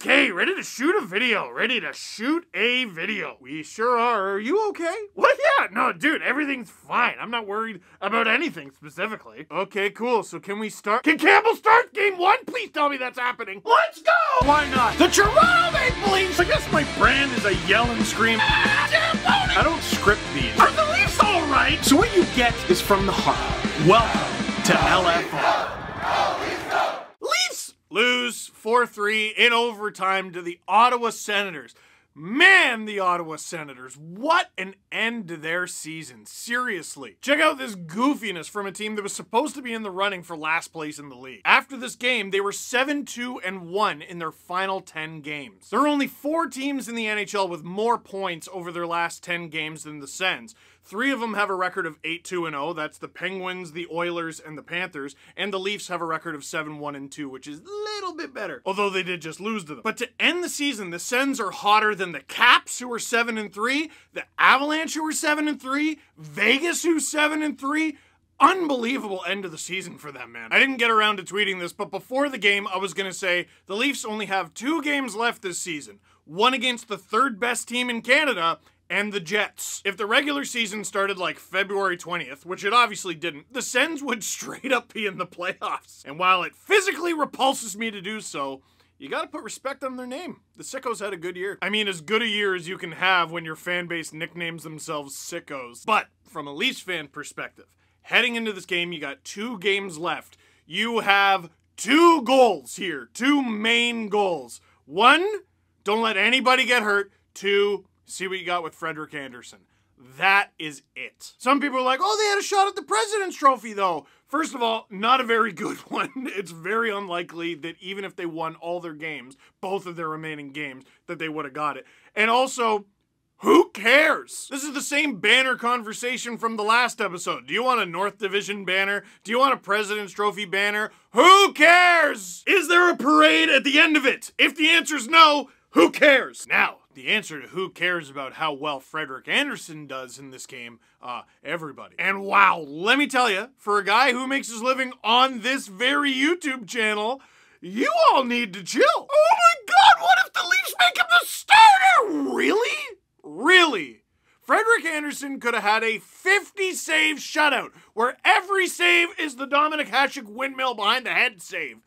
Okay, ready to shoot a video. Ready to shoot a video. We sure are. Are you okay? Well, yeah. No, dude, everything's fine. I'm not worried about anything specifically. Okay, cool. So can we start? Can Campbell start game one? Please tell me that's happening. Let's go! Why not? The Toronto Maple Leafs! I guess my brand is a yell and scream. Ah, I don't script these. Are the Leafs all right? So what you get is from the heart. Welcome to LFR. Lose 4 3 in overtime to the Ottawa Senators. Man, the Ottawa Senators, what an end to their season. Seriously. Check out this goofiness from a team that was supposed to be in the running for last place in the league. After this game, they were 7 2 and 1 in their final 10 games. There are only four teams in the NHL with more points over their last 10 games than the Sens. Three of them have a record of 8 2 and 0. That's the Penguins, the Oilers, and the Panthers. And the Leafs have a record of 7 1 and 2, which is a little bit better. Although they did just lose to them. But to end the season, the Sens are hotter than the Caps, who are 7 and 3, the Avalanche, who are 7 and 3, Vegas, who's 7 and 3 unbelievable end of the season for them, man. I didn't get around to tweeting this, but before the game, I was going to say the Leafs only have two games left this season one against the third best team in Canada. And the Jets. If the regular season started like February 20th, which it obviously didn't, the Sens would straight up be in the playoffs. And while it physically repulses me to do so, you gotta put respect on their name. The Sickos had a good year. I mean, as good a year as you can have when your fan base nicknames themselves Sickos. But from a Leafs fan perspective, heading into this game, you got two games left. You have two goals here, two main goals. One, don't let anybody get hurt. Two, see what you got with Frederik Andersen. That is it. Some people are like, oh, they had a shot at the President's Trophy, though. First of all, not a very good one. It's very unlikely that even if they won all their games, both of their remaining games, that they would have got it. And also, who cares? This is the same banner conversation from the last episode. Do you want a North Division banner? Do you want a President's Trophy banner? Who cares? Is there a parade at the end of it? If the answer is no, who cares? Now, the answer to who cares about how well Frederik Andersen does in this game, uh, everybody. And wow, let me tell you, for a guy who makes his living on this very YouTube channel, you all need to chill. Oh my god, what if the Leafs make him the starter? Really? Really? Frederik Andersen could have had a 50 save shutout where every save is the Dominik Hasek windmill behind the head save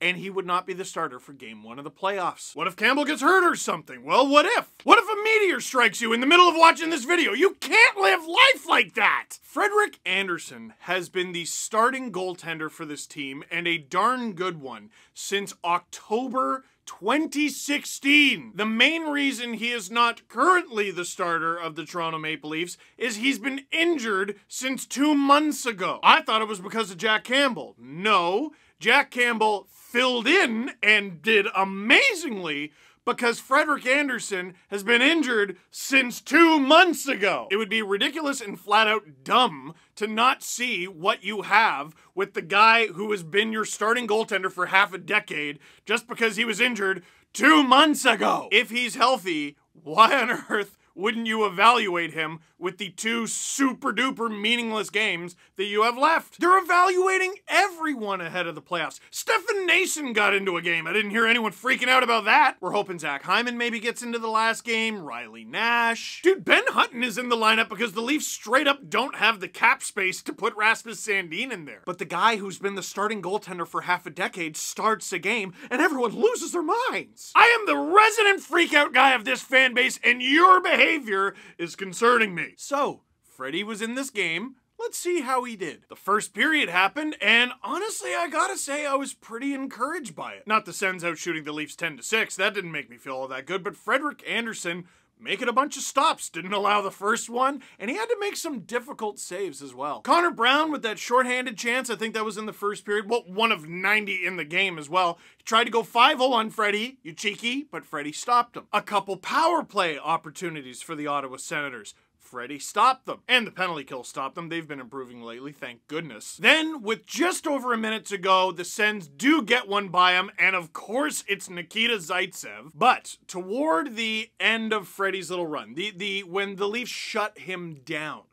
and he would not be the starter for game one of the playoffs. What if Campbell gets hurt or something? Well, what if? What if a meteor strikes you in the middle of watching this video? You can't live life like that! Frederik Andersen has been the starting goaltender for this team, and a darn good one, since October 2016. The main reason he is not currently the starter of the Toronto Maple Leafs is he's been injured since two months ago. I thought it was because of Jack Campbell. No, Jack Campbell filled in and did amazingly because Frederik Andersen has been injured since two months ago. It would be ridiculous and flat out dumb to not see what you have with the guy who has been your starting goaltender for half a decade just because he was injured two months ago. If he's healthy, why on earth wouldn't you evaluate him with the two super duper meaningless games that you have left? They're evaluating everyone ahead of the playoffs. Stefan Noesen got into a game. I didn't hear anyone freaking out about that. We're hoping Zach Hyman maybe gets into the last game. Riley Nash. Dude, Ben Hutton is in the lineup because the Leafs straight up don't have the cap space to put Rasmus Sandin in there. But the guy who's been the starting goaltender for half a decade starts a game and everyone loses their minds. I am the resident freakout guy of this fan base and your behavior behavior is concerning me. So, Freddie was in this game. Let's see how he did. The first period happened, and honestly, I gotta say, I was pretty encouraged by it. Not the Sens out shooting the Leafs 10 to 6, that didn't make me feel all that good, but Frederik Andersen making a bunch of stops. Didn't allow the first one, and he had to make some difficult saves as well. Connor Brown with that shorthanded chance, I think that was in the first period. Well, one of 90 in the game as well. He tried to go 5-0 on Freddie, you cheeky, but Freddie stopped him. A couple power play opportunities for the Ottawa Senators. Freddie stopped them. And the penalty kill stopped them. They've been improving lately, thank goodness. Then, with just over a minute to go, the Sens do get one by him, and of course it's Nikita Zaitsev. But toward the end of Freddie's little run, the, the when the Leafs shut him down,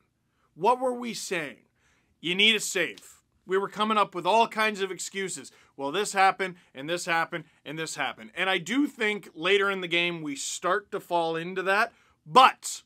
what were we saying? You need a save. We were coming up with all kinds of excuses. well, this happened, and this happened, and this happened. And I do think later in the game we start to fall into that. But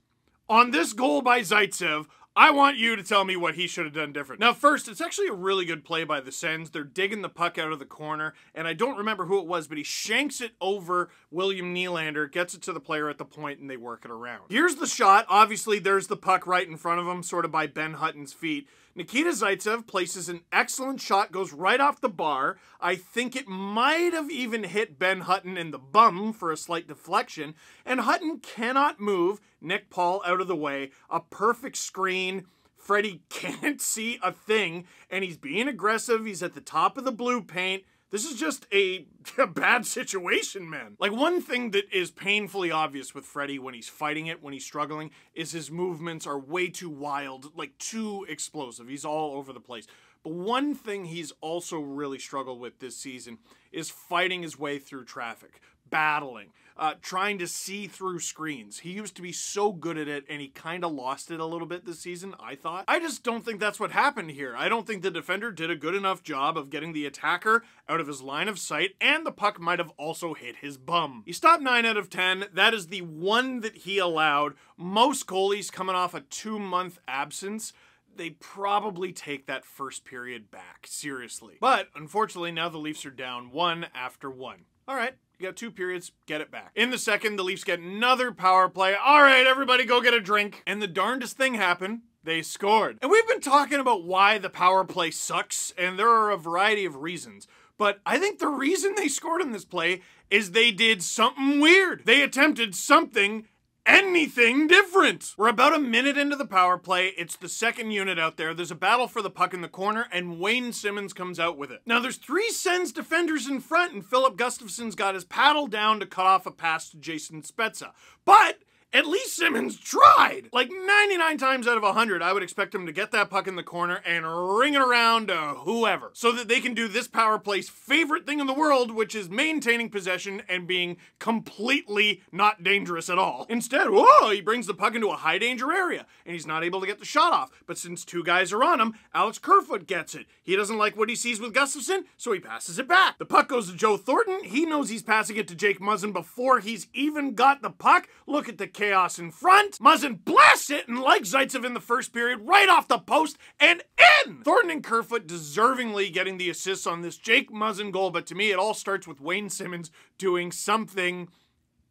on this goal by Zaitsev, I want you to tell me what he should have done different. Now, first, it's actually a really good play by the Sens. They're digging the puck out of the corner, and I don't remember who it was, but he shanks it over William Nylander, gets it to the player at the point, and they work it around. Here's the shot. Obviously, there's the puck right in front of him, sort of by Ben Hutton's feet. Nikita Zaitsev places an excellent shot, goes right off the bar. I think it might have even hit Ben Hutton in the bum for a slight deflection, and Hutton cannot move Nick Paul out of the way. A perfect screen. Freddie can't see a thing, and he's being aggressive. He's at the top of the blue paint. This is just a, a, bad situation, man. Like, one thing that is painfully obvious with Freddy when he's fighting it, when he's struggling, is his movements are way too wild, like, too explosive. He's all over the place. But one thing he's also really struggled with this season is fighting his way through traffic, battling, uh, trying to see through screens. He used to be so good at it, and he kind of lost it a little bit this season, I thought. I just don't think that's what happened here. I don't think the defender did a good enough job of getting the attacker out of his line of sight, and the puck might have also hit his bum. He stopped 9 out of 10. That is the one that he allowed. Most goalies coming off a two month absence they probably take that first period back, seriously. But unfortunately, now the Leafs are down one after one. All right, you got two periods, get it back. In the second, the Leafs get another power play. All right, everybody go get a drink. And the darndest thing happened. They scored. And we've been talking about why the power play sucks, and there are a variety of reasons. But I think the reason they scored in this play is they did something weird. They attempted something anything different. We're about a minute into the power play. It's the second unit out there. There's a battle for the puck in the corner, and Wayne Simmonds comes out with it. Now, there's three Sens defenders in front, and Filip Gustavsson's got his paddle down to cut off a pass to Jason Spezza. But at least Simmonds tried. Like 99 times out of 100, I would expect him to get that puck in the corner and ring it around to whoever so that they can do this power play's favorite thing in the world, which is maintaining possession and being completely not dangerous at all. Instead, whoa, he brings the puck into a high danger area and he's not able to get the shot off. But since two guys are on him, Alex Kerfoot gets it. He doesn't like what he sees with Gustavsson, so he passes it back. The puck goes to Joe Thornton. He knows he's passing it to Jake Muzzin before he's even got the puck. Look at the chaos in front. Muzzin blasts it and like Zaitsev in the first period, right off the post and in! Thornton and Kerfoot deservingly getting the assists on this Jake Muzzin goal, but to me it all starts with Wayne Simmonds doing something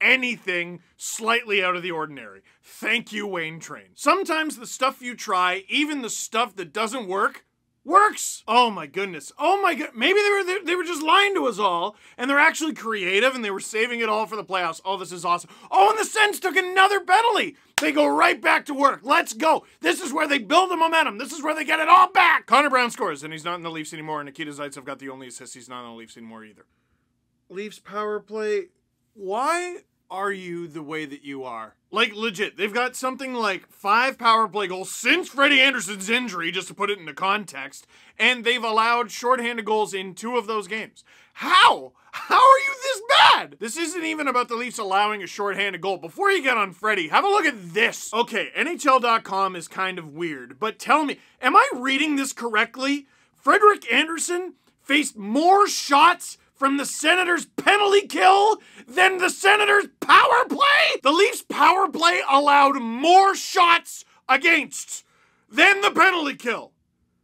anything slightly out of the ordinary. Thank you, Wayne Train. Sometimes the stuff you try, even the stuff that doesn't work, works. Oh my goodness. Oh my god. Maybe they were they, they, were just lying to us all, and they're actually creative, and they were saving it all for the playoffs. Oh, this is awesome. Oh, and the Sens took another penalty. They go right back to work. Let's go. This is where they build the momentum. This is where they get it all back. Connor Brown scores, and he's not in the Leafs anymore. And Nikita Zaitsev got the only assist. He's not in the Leafs anymore either. Leafs power play. Why are you the way that you are? Like, legit, they've got something like five power play goals since Freddie Andersen's injury, just to put it into context, and they've allowed shorthanded goals in two of those games. How? How are you this bad? This isn't even about the Leafs allowing a shorthanded goal. Before you get on Freddie, have a look at this. Okay, NHL.com is kind of weird, but tell me, am I reading this correctly? Frederik Andersen faced more shots from the Senators' penalty kill than the Senators' power play? The Leafs' power play allowed more shots against than the penalty kill.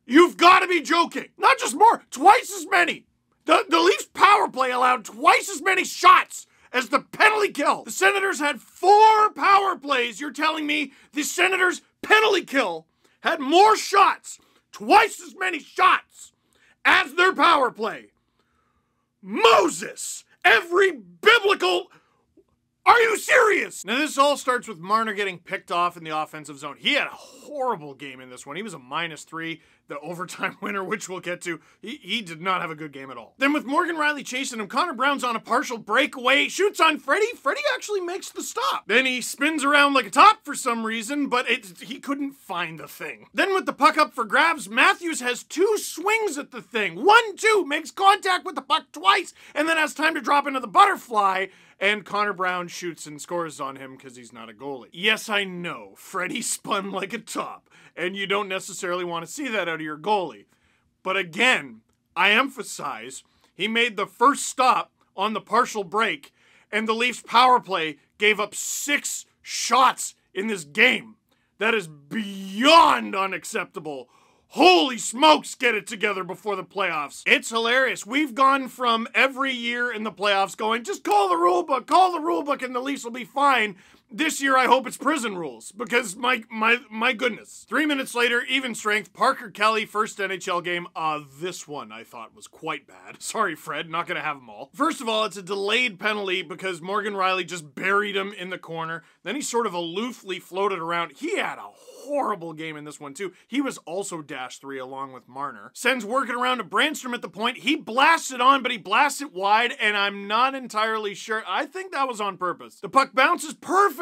You've got to be joking. Not just more, twice as many. The, the Leafs' power play allowed twice as many shots as the penalty kill. The Senators had four power plays. You're telling me the Senators' penalty kill had more shots, twice as many shots, as their power play. Moses! Every biblical. Are you serious? Now, this all starts with Marner getting picked off in the offensive zone. He had a horrible game in this one. He was a minus three, the overtime winner, which we'll get to. He, he did not have a good game at all. Then, with Morgan Rielly chasing him, Connor Brown's on a partial breakaway, shoots on Freddie. Freddie actually makes the stop. Then he spins around like a top for some reason, but it, he couldn't find the thing. Then, with the puck up for grabs, Matthews has two swings at the thing. One, two, makes contact with the puck twice, and then has time to drop into the butterfly and Connor Brown shoots and scores on him because he's not a goalie. Yes, I know, Freddie spun like a top, and you don't necessarily want to see that out of your goalie. But again, I emphasize He made the first stop on the partial break, and the Leafs power play gave up six shots in this game. That is beyond unacceptable. Holy smokes, get it together before the playoffs. It's hilarious. We've gone from every year in the playoffs going, just call the rule book, call the rule book, and the Leafs will be fine. This year, I hope it's prison rules because my my my goodness. Three minutes later, even strength. Parker Kelly, first NHL game. Uh, this one I thought was quite bad. Sorry, Fred, not gonna have them all. First of all, it's a delayed penalty because Morgan Rielly just buried him in the corner. Then he sort of aloofly floated around. He had a horrible game in this one too. He was also dash three along with Marner. Sends working around to Brannstrom at the point. He blasts it on, but he blasts it wide, and I'm not entirely sure. I think that was on purpose. The puck bounces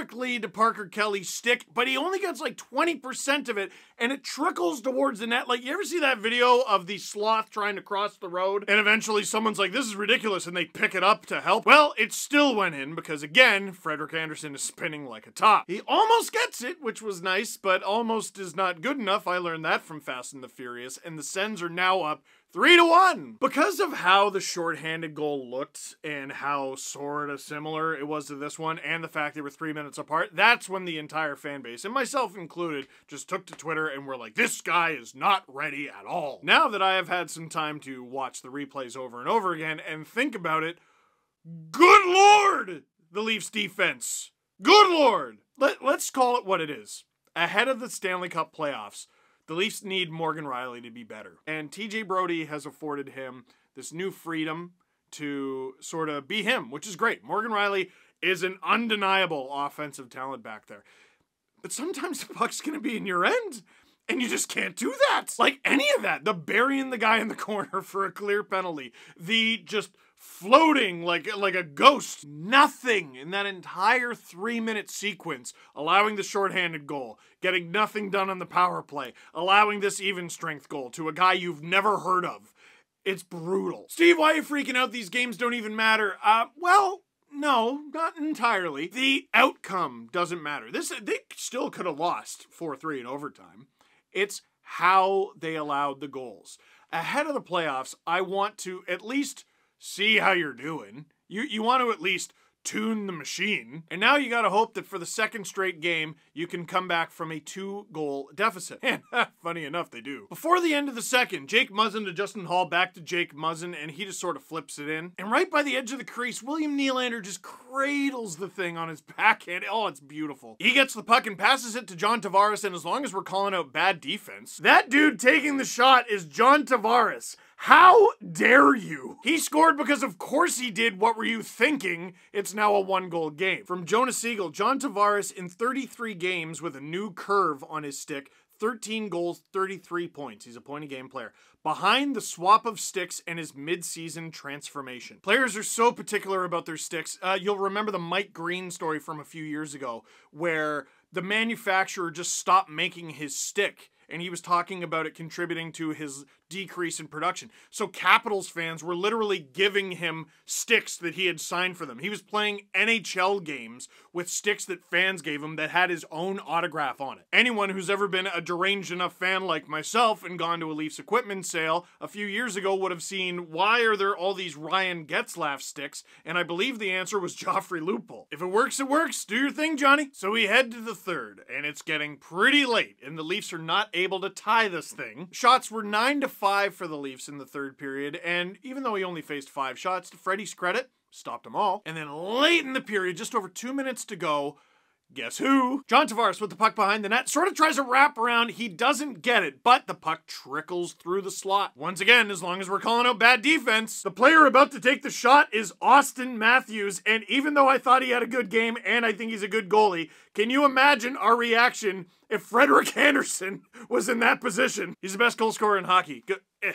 perfectly to Parker Kelly's stick, but he only gets like 20% of it, and it trickles towards the net. Like, you ever see that video of the sloth trying to cross the road, and eventually someone's like, this is ridiculous, and they pick it up to help? Well, it still went in because, again, Frederik Andersen is spinning like a top. He almost gets it, which was nice, but almost is not good enough. I learned that from Fast and the Furious, and the Sens are now up Three to one! Because of how the shorthanded goal looked and how sort of similar it was to this one, and the fact they were three minutes apart, that's when the entire fan base, and myself included, just took to Twitter and were like, this guy is not ready at all. Now that I have had some time to watch the replays over and over again and think about it, good lord! The Leafs defense. Good lord! Let, let's call it what it is. Ahead of the Stanley Cup playoffs, the Leafs need Morgan Rielly to be better. And TJ Brodie has afforded him this new freedom to sort of be him, which is great. Morgan Rielly is an undeniable offensive talent back there. But sometimes the puck's going to be in your end, and you just can't do that. Like any of that. The burying the guy in the corner for a clear penalty. The just floating like like a ghost. Nothing in that entire three minute sequence, allowing the shorthanded goal, getting nothing done on the power play, allowing this even strength goal to a guy you've never heard of. It's brutal. Steve, why are you freaking out? These games don't even matter. Uh, well, no, not entirely. The outcome doesn't matter. This they still could have lost 4-3 in overtime. It's how they allowed the goals. Ahead of the playoffs, I want to at least see how you're doing. You you want to at least tune the machine. And now you got to hope that for the second straight game, you can come back from a two goal deficit. And funny enough, they do. Before the end of the second, Jake Muzzin to Justin Holl, back to Jake Muzzin, and he just sort of flips it in. And right by the edge of the crease, William Nylander just cradles the thing on his backhand. Oh, it's beautiful. He gets the puck and passes it to John Tavares, and as long as we're calling out bad defense, that dude taking the shot is John Tavares. How dare you? He scored because of course he did. What were you thinking? It's now a one goal game. From Jonas Siegel, John Tavares in 33 games with a new curve on his stick, 13 goals, 33 points. He's a point game player. Behind the swap of sticks and his mid-season transformation. Players are so particular about their sticks. Uh, you'll remember the Mike Green story from a few years ago where the manufacturer just stopped making his stick and he was talking about it contributing to his decrease in production. So Capitals fans were literally giving him sticks that he had signed for them. He was playing NHL games with sticks that fans gave him that had his own autograph on it. Anyone who's ever been a deranged enough fan like myself and gone to a Leafs equipment sale a few years ago would have seen why are there all these Ryan Getzlaf sticks? And I believe the answer was Joffrey Lupul. If it works, it works. Do your thing, Johnny. So we head to the third, and it's getting pretty late, and the Leafs are not able to tie this thing. Shots were 9 to five for the Leafs in the third period, and even though he only faced five shots, to Freddie's credit, stopped them all. And then late in the period, just over two minutes to go, Guess who? John Tavares with the puck behind the net, sort of tries to wrap around. He doesn't get it, but the puck trickles through the slot. Once again, as long as we're calling out bad defense, the player about to take the shot is Auston Matthews. And even though I thought he had a good game and I think he's a good goalie, can you imagine our reaction if Frederik Andersen was in that position? He's the best goal scorer in hockey. Good. Eh.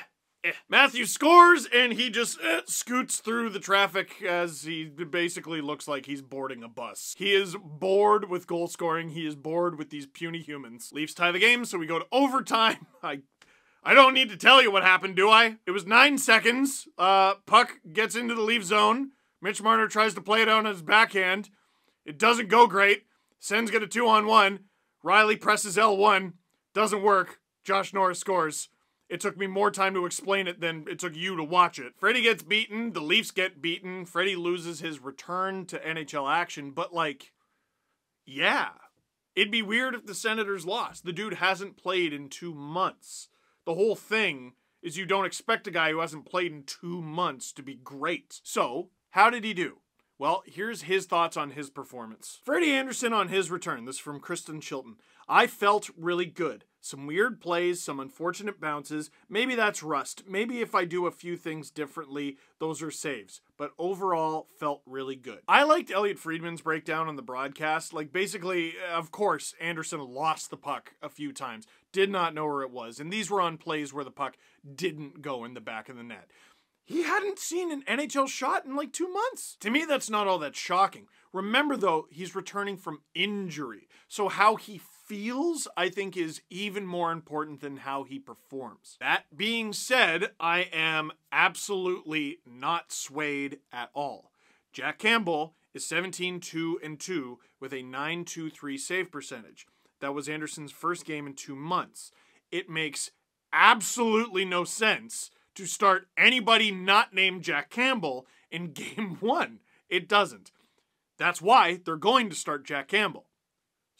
Matthew scores and he just eh, scoots through the traffic as he basically looks like he's boarding a bus. He is bored with goal scoring. He is bored with these puny humans. Leafs tie the game, so we go to overtime. I I don't need to tell you what happened, do I? It was nine seconds. Uh, puck gets into the Leaf zone. Mitch Marner tries to play it on his backhand. It doesn't go great. Sens get a two on one. Rielly presses L1. Doesn't work. Josh Norris scores. It took me more time to explain it than it took you to watch it. Freddie gets beaten, the Leafs get beaten, Freddie loses his return to NHL action, but like, yeah. It'd be weird if the Senators lost. The dude hasn't played in two months. The whole thing is you don't expect a guy who hasn't played in two months to be great. So, how did he do? Well, here's his thoughts on his performance. Freddie Andersen on his return. This is from Kristen Shilton. I felt really good. Some weird plays, some unfortunate bounces. Maybe that's rust. Maybe if I do a few things differently, those are saves. But overall, felt really good. I liked Elliotte Friedman's breakdown on the broadcast. Like, basically, uh, of course, Andersen lost the puck a few times, did not know where it was. And these were on plays where the puck didn't go in the back of the net. He hadn't seen an NHL shot in like two months. To me, that's not all that shocking. Remember, though, he's returning from injury. So, how he feels, I think, is even more important than how he performs. That being said, I am absolutely not swayed at all. Jack Campbell is 17 2 and 2 with a 923 save percentage. That was Andersen's first game in two months. It makes absolutely no sense to start anybody not named Jack Campbell in game one. It doesn't. That's why they're going to start Jack Campbell.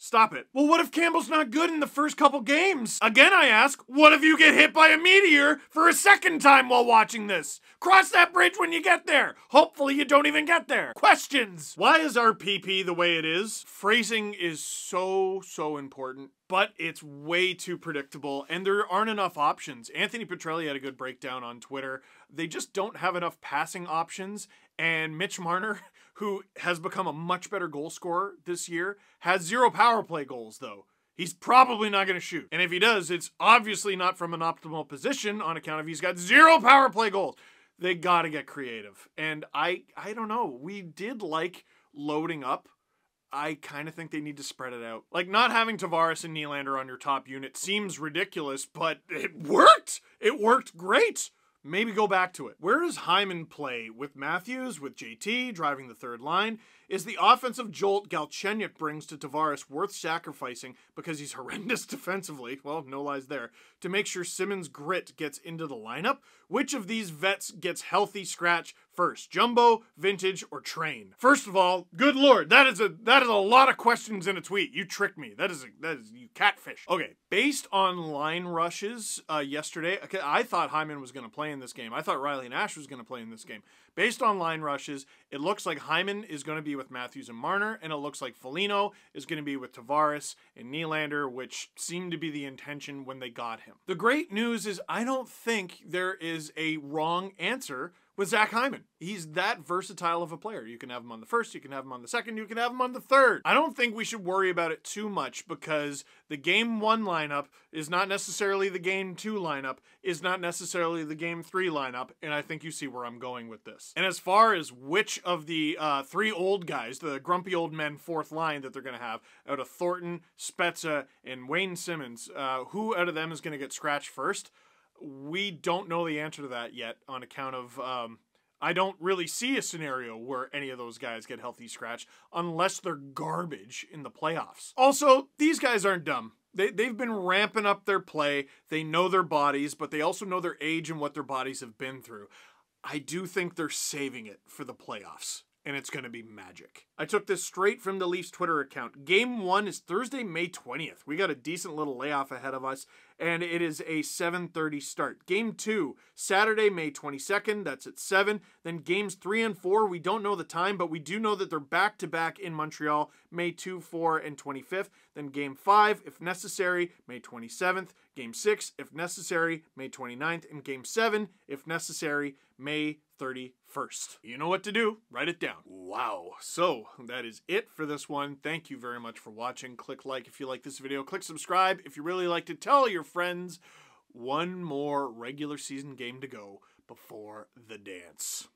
Stop it. Well, what if Campbell's not good in the first couple games? Again, I ask, what if you get hit by a meteor for a second time while watching this? Cross that bridge when you get there. Hopefully, you don't even get there. Questions. Why is our PP the way it is? Phrasing is so, so important, but it's way too predictable, and there aren't enough options. Anthony Petrielli had a good breakdown on Twitter. They just don't have enough passing options, and Mitch Marner who has become a much better goal scorer this year, has zero power play goals, though. He's probably not going to shoot. And if he does, it's obviously not from an optimal position on account of he's got zero power play goals. They got to get creative. And I I don't know. We did like loading up. I kind of think they need to spread it out. Like not having Tavares and Nylander on your top unit seems ridiculous, but it worked. It worked great maybe go back to it. Where does Hyman play? With Matthews, with JT driving the third line? Is the offensive jolt Galchenyuk brings to Tavares worth sacrificing because he's horrendous defensively? Well, no lies there. To make sure Simmonds' grit gets into the lineup? Which of these vets gets healthy scratch first? Jumbo, Vintage, or Train? First of all, good lord, that is a that is a lot of questions in a tweet. You tricked me. That is a, that is you catfish. Okay, based on line rushes uh, yesterday, okay, I thought Hyman was going to play in this game. I thought Riley Nash was going to play in this game. Based on line rushes, it looks like Hyman is going to be with Matthews and Marner, and it looks like Foligno is going to be with Tavares and Nylander, which seemed to be the intention when they got him. The great news is I don't think there is a wrong answer with Zach Hyman. He's that versatile of a player. You can have him on the first, you can have him on the second, you can have him on the third. I don't think we should worry about it too much because the game one lineup is not necessarily the game two lineup, is not necessarily the game three lineup, and I think you see where I'm going with this. And as far as which of the uh, three old guys, the grumpy old men fourth line that they're going to have, out of Thornton, Spezza, and Wayne Simmonds, uh, who out of them is going to get scratched first? We don't know the answer to that yet on account of um, I don't really see a scenario where any of those guys get healthy scratch unless they're garbage in the playoffs. Also, these guys aren't dumb. They, they've been ramping up their play. They know their bodies, but they also know their age and what their bodies have been through. I do think they're saving it for the playoffs and it's going to be magic. I took this straight from the Leafs Twitter account. Game one is Thursday, May 20th. We got a decent little layoff ahead of us, and it is a 7.30 start. Game two, Saturday, May 22nd. That's at 7. Then games three and four, we don't know the time, but we do know that they're back-to-back in Montreal, May 2, 4, and 25th. Then game five, if necessary, May 27th. Game six, if necessary, May 29th. And game seven, if necessary, May 31st. You know what to do. Write it down. Wow. So that is it for this one. Thank you very much for watching. Click like if you like this video. Click subscribe if you really like to tell your friends. One more regular season game to go before the dance.